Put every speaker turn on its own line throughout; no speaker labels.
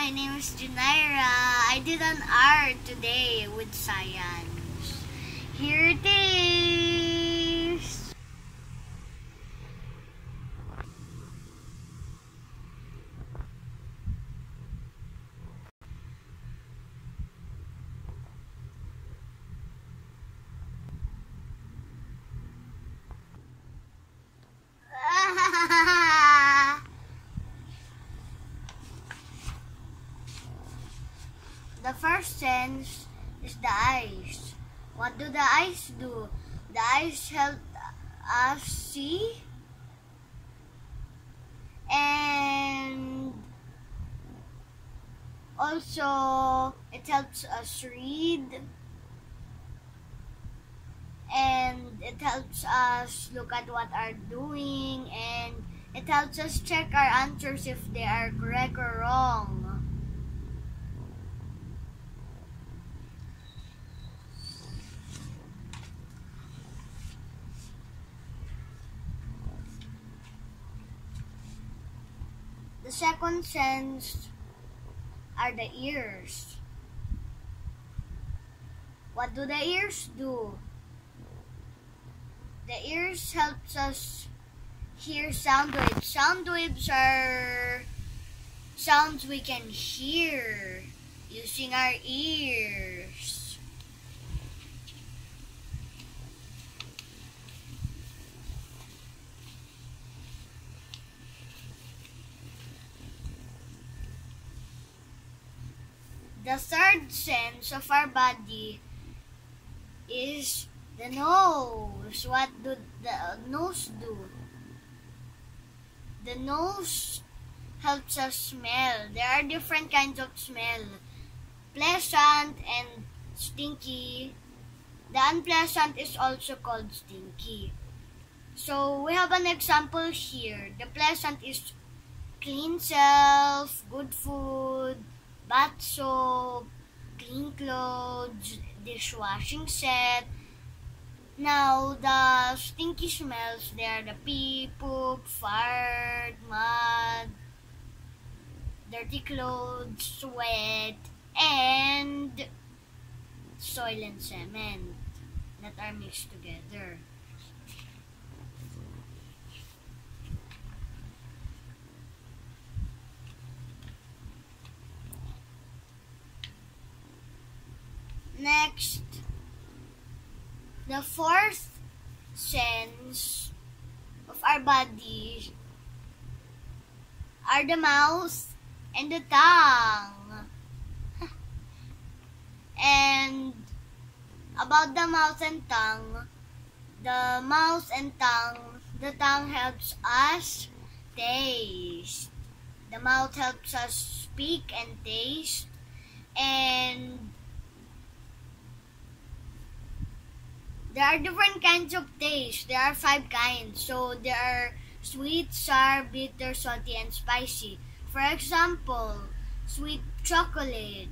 my name is Janyra. I did an art today with science. Here it is. The first sense is the eyes. What do the eyes do? The eyes help us see and also it helps us read and it helps us look at what are doing and it helps us check our answers if they are correct or wrong. The second sense are the ears. What do the ears do? The ears helps us hear sound waves. Sound waves are sounds we can hear using our ears. The third sense of our body is the nose. What do the nose do? The nose helps us smell. There are different kinds of smell. Pleasant and stinky. The unpleasant is also called stinky. So we have an example here. The pleasant is clean self, good food, bath soap, clean clothes, dishwashing set. Now, the stinky smells, they are the pee, poop, fart, mud, dirty clothes, sweat, and soil and cement that are mixed together. Next, the fourth sense of our body are the mouth and the tongue. and about the mouth and tongue, the mouth and tongue, the tongue helps us taste. The mouth helps us speak and taste. And There are different kinds of taste. There are five kinds. So there are sweet, sour, bitter, salty, and spicy. For example, sweet chocolate,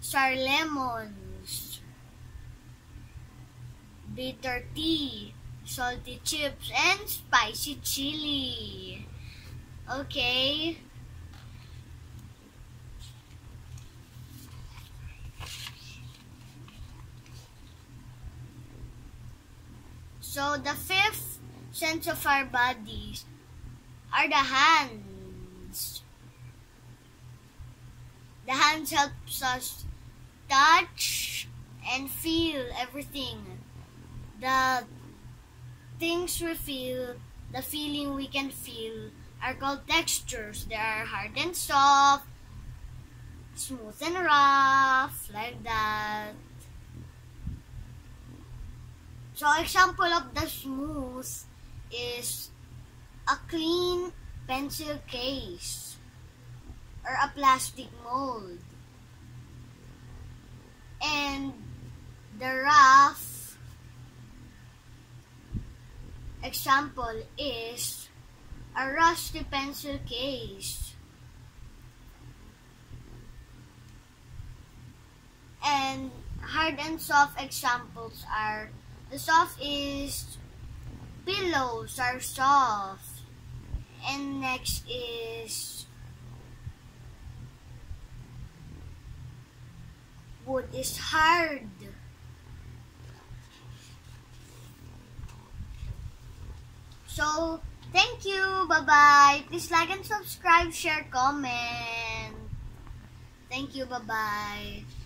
sour lemons, bitter tea, salty chips, and spicy chili. Okay. So the fifth sense of our bodies are the hands. The hands helps us touch and feel everything. The things we feel, the feeling we can feel are called textures. They are hard and soft, smooth and rough, like that. So example of the smooth is a clean pencil case or a plastic mold. And the rough example is a rusty pencil case. And hard and soft examples are the soft is pillows are soft. And next is wood is hard. So, thank you. Bye-bye. Please like and subscribe, share, comment. Thank you. Bye-bye.